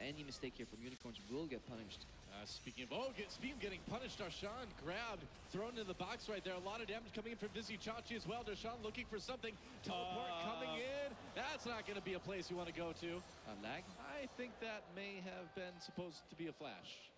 any mistake here from Unicorns will get punished. Uh, speaking of, oh, get, speaking getting punished, Darshan grabbed, thrown into the box right there. A lot of damage coming in from Vizicsacsi as well. Darshan looking for something. Teleport Uh, coming in. That's not going to be a place you want to go to. A lag? I think that may have been supposed to be a flash.